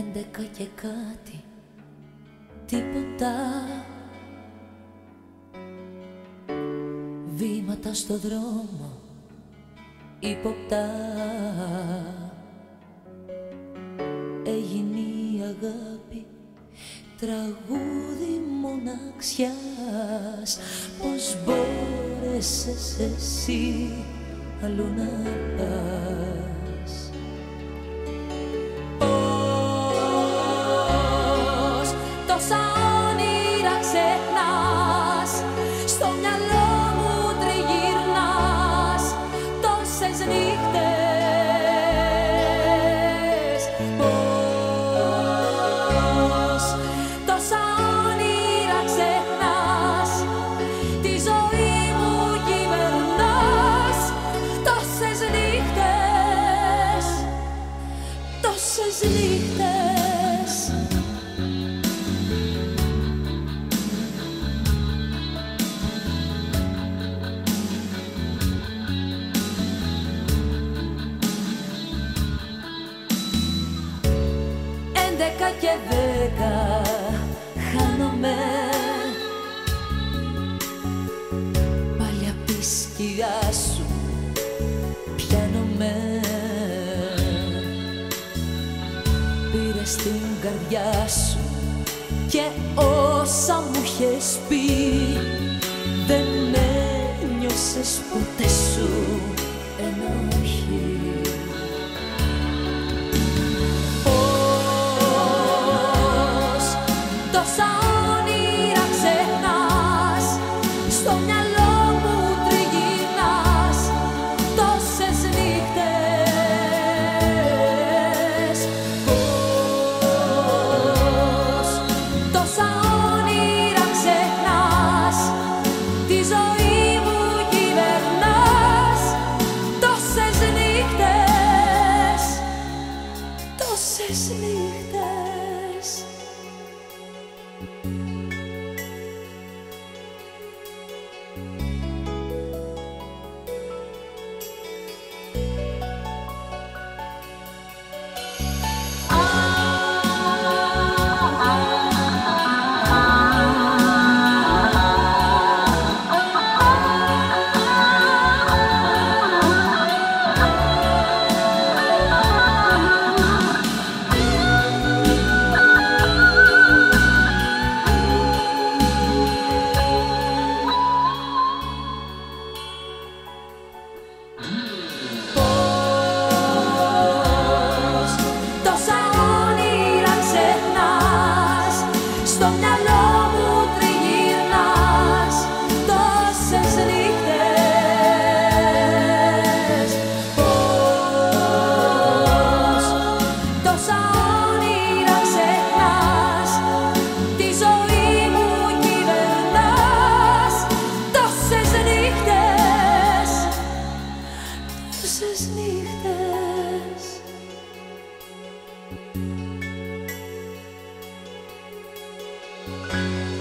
έντεκα και κάτι τίποτα. Βήματα στο δρόμο ύποπτα Έγινε η αγάπη τραγούδι μοναξιάς. Πώς μπόρεσες εσύ αλλού να πας; Πόσα όνειρα ξεχνάς. Στο μυαλό μου τριγυρνάς Τόσες νύχτες. Πώς Τόσα όνειρα ξεχνάς. Τη ζωή μου κυβερνάς Τόσες νύχτες. Τόσες νύχτες. Δέκα και δέκα χάνομαι. Πάλι απ' τη σκιά σου πιάνομαι. Πήρε στην καρδιά σου και όσα μου είχες πει Música τις νύχτες Thank.